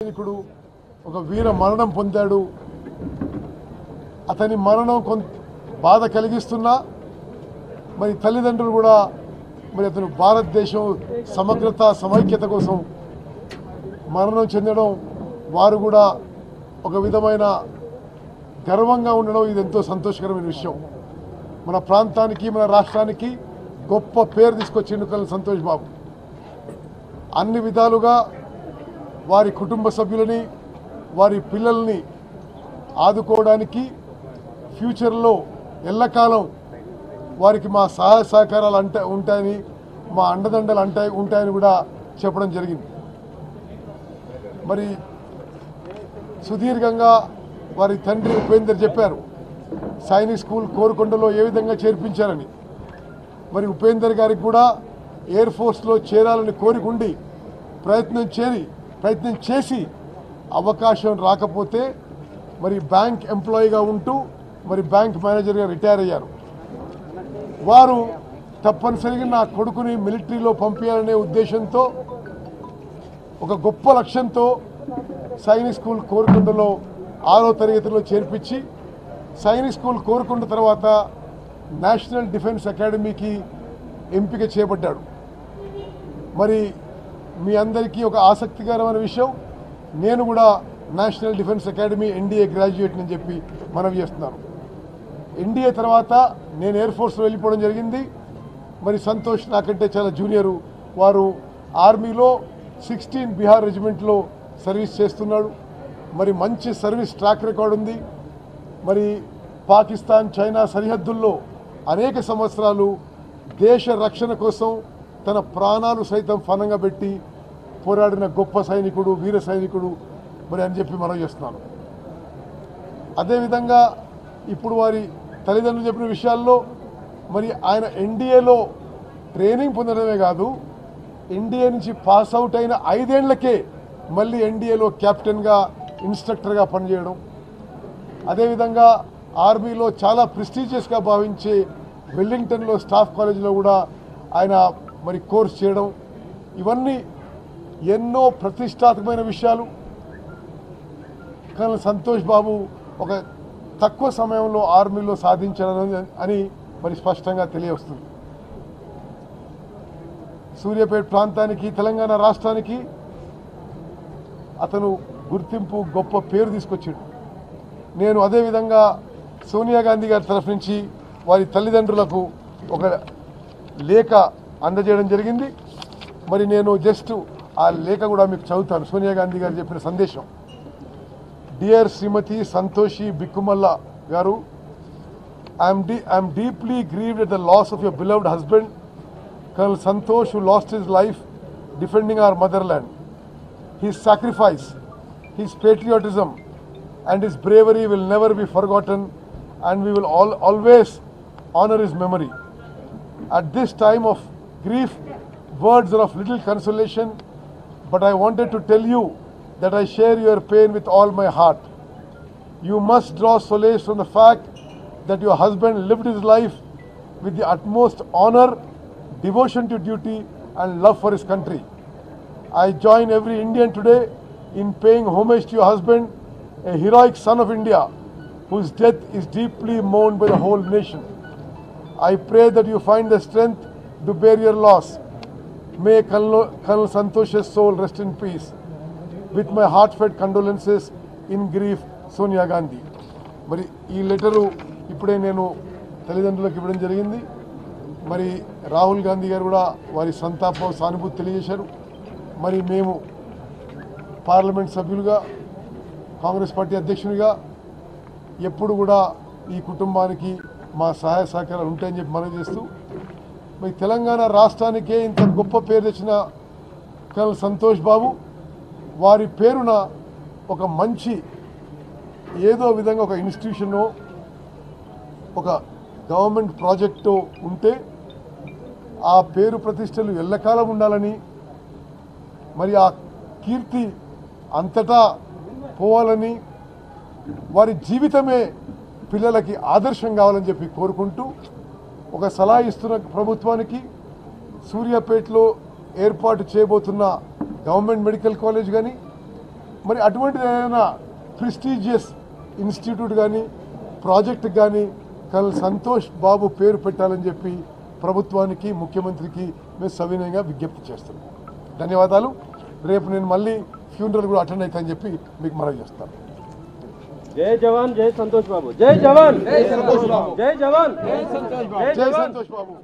సైనికుడు ఒక వీర మరణం పొందాడు. అతని మరణం కొంత బాధ కలిగిస్తున్నా మరి తల్లిదండ్రులు కూడా మరి అతను భారతదేశం సమగ్రత సమైక్యత కోసం మరణం చెందడం వారు కూడా ఒక విధమైన గర్వంగా ఉండడం ఇది ఎంతో సంతోషకరమైన విషయం. మన ప్రాంతానికి మన రాష్ట్రానికి గొప్ప పేరు తీసుకొచ్చిండు కల్ సంతోష్ బాబు. అన్ని విధాలుగా వారి కుటుంబ సభ్యులని వారి పిల్లల్ని ఆదుకోవడానికి ఫ్యూచర్లో ఎల్లకాలం వారికి మా సహాయ సహకారాలు అంటే ఉంటాయని మా అండదండలు అంటాయి ఉంటాయని కూడా చెప్పడం జరిగింది. మరి సుదీర్ఘంగా వారి తండ్రి ఉపేందర్ చెప్పారు సైనిక్ స్కూల్ కోరుకొండలో ఏ విధంగా చేర్పించారని. మరి ఉపేందర్ గారికి కూడా ఎయిర్ ఫోర్స్లో చేరాలని కోరికుండి ప్రయత్నం చేరి ప్రయత్నం చేసి అవకాశం రాకపోతే మరి బ్యాంక్ ఎంప్లాయీగా ఉంటూ మరి బ్యాంక్ మేనేజర్గా రిటైర్ అయ్యారు. వారు తప్పనిసరిగా నా కొడుకుని మిలిటరీలో పంపించాలనే ఉద్దేశంతో ఒక గొప్ప లక్ష్యంతో సైనిక్ స్కూల్ కోరుకొండలో ఆరో తరగతిలో చేర్పించి సైనిక్ స్కూల్ కోరుకొండ తర్వాత నేషనల్ డిఫెన్స్ అకాడమీకి ఎంపిక చేయబడ్డాడు. మరి మీ అందరికీ ఒక ఆసక్తికరమైన విషయం. నేను కూడా national defence academy NDA graduate అని చెప్పి మనవి చేస్తున్నాను. ఎన్డీఏ తర్వాత నేను ఎయిర్ ఫోర్స్లో వెళ్ళిపోవడం జరిగింది. మరి సంతోష్ నాకంటే చాలా జూనియరు వారు ఆర్మీలో సిక్స్టీన్ బీహార్ రెజిమెంట్లో సర్వీస్ చేస్తున్నాడు. మరి మంచి సర్వీస్ ట్రాక్ రికార్డ్ ఉంది. మరి పాకిస్తాన్ చైనా సరిహద్దుల్లో అనేక సంవత్సరాలు దేశ రక్షణ కోసం తన ప్రాణాలు సైతం ఫనంగా పెట్టి పోరాడిన గొప్ప సైనికుడు వీర సైనికుడు మరి అని చెప్పి మనం చేస్తున్నాను. అదేవిధంగా ఇప్పుడు వారి తల్లిదండ్రులు చెప్పిన విషయాల్లో మరి ఆయన ఎన్డీఏలో ట్రైనింగ్ పొందడమే కాదు ఎన్డీఏ నుంచి పాస్ అవుట్ అయిన ఐదేళ్ళకే మళ్ళీ ఎన్డీఏలో కెప్టెన్గా ఇన్స్ట్రక్టర్గా పనిచేయడం. అదేవిధంగా ఆర్మీలో చాలా ప్రెస్టీజియస్గా భావించే వెల్లింగ్టన్లో స్టాఫ్ కాలేజీలో కూడా ఆయన మరి కోర్స్ చేయడం ఇవన్నీ ఎన్నో ప్రతిష్టాత్మకమైన విషయాలు. కానీ సంతోష్ బాబు ఒక తక్కువ సమయంలో ఆర్మీలో సాధించాలని అని మరి స్పష్టంగా తెలియవస్తుంది. సూర్యాపేట ప్రాంతానికి తెలంగాణ రాష్ట్రానికి అతను గుర్తింపు గొప్ప పేరు తీసుకొచ్చాడు. నేను అదేవిధంగా సోనియా గాంధీ గారి తరఫు నుంచి వారి తల్లిదండ్రులకు ఒక లేఖ అందజేయడం జరిగింది. మరి నేను జస్ట్ ఆ లేఖ కూడా మీకు చదువుతాను. సోనియా గాంధీ గారు చెప్పిన సందేశం. డియర్ శ్రీమతి సంతోషి బిక్కుమల్ల గారు I'm D I'm deeply grieved at the loss of your beloved husband colonel Santosh who lost his life defending our motherland his sacrifice his patriotism, and his bravery will never be forgotten, and we will all, always honor his memory. At this time of grief, words are of little consolation, but I wanted to tell you that I share your pain with all my heart. You must draw solace from the fact that your husband lived his life with the utmost honor, devotion to duty, and love for his country. I join every Indian today in paying homage to your husband, a heroic son of India, whose death is deeply mourned by the whole nation. I pray that you find the strength to bear your loss. May Colonel, Colonel Santosh's soul rest in peace. With my heartfelt condolences in grief, Sonia Gandhi మరి ఈ letter ఇప్పుడే నేను తల్లిదండ్రులకు ఇవ్వడం జరిగింది మరి రాహుల్ గాంధీ గారు కూడా వారి సంతాపం సానుభూతి తెలియజేశారు మరి మేము పార్లమెంట్ సభ్యులుగా కాంగ్రెస్ పార్టీ అధ్యక్షునిగా ఎప్పుడు కూడా ఈ కుటుంబానికి మా సహాయ సహకారాలు ఉంటాయని చెప్పి మనం చేస్తూ మరి తెలంగాణ రాష్ట్రానికే ఇంత గొప్ప పేరు తెచ్చిన కర్నల్ సంతోష్ బాబు వారి పేరున ఒక మంచి ఏదో విధంగా ఒక ఇన్స్టిట్యూషను ఒక గవర్నమెంట్ ప్రాజెక్టు ఉంటే ఆ పేరు ప్రతిష్టలు ఎల్లకాలం ఉండాలని మరి ఆ కీర్తి అంతటా పోవాలని వారి జీవితమే పిల్లలకి ఆదర్శం కావాలని చెప్పి కోరుకుంటూ ఒక సలహా ఇస్తున్న ప్రభుత్వానికి సూర్యాపేటలో ఏర్పాటు చేయబోతున్న గవర్నమెంట్ మెడికల్ కాలేజ్ కానీ మరి అటువంటిది ఏదైనా ప్రిస్టీజియస్ ఇన్స్టిట్యూట్ కానీ ప్రాజెక్ట్ కానీ కల్ సంతోష్ బాబు పేరు పెట్టాలని చెప్పి ప్రభుత్వానికి ముఖ్యమంత్రికి మేము సవినయంగా విజ్ఞప్తి చేస్తున్నాం. ధన్యవాదాలు. రేపు నేను మళ్ళీ ఫ్యూనరల్ కూడా అటెండ్ అవుతానని చెప్పి మీకు మనవి చేస్తాను. जय जवान जय संतोष बाबू। जय जवान। जय संतोष बाबू। जय जवान। जय संतोष बाबू। जय संतोष बाबू।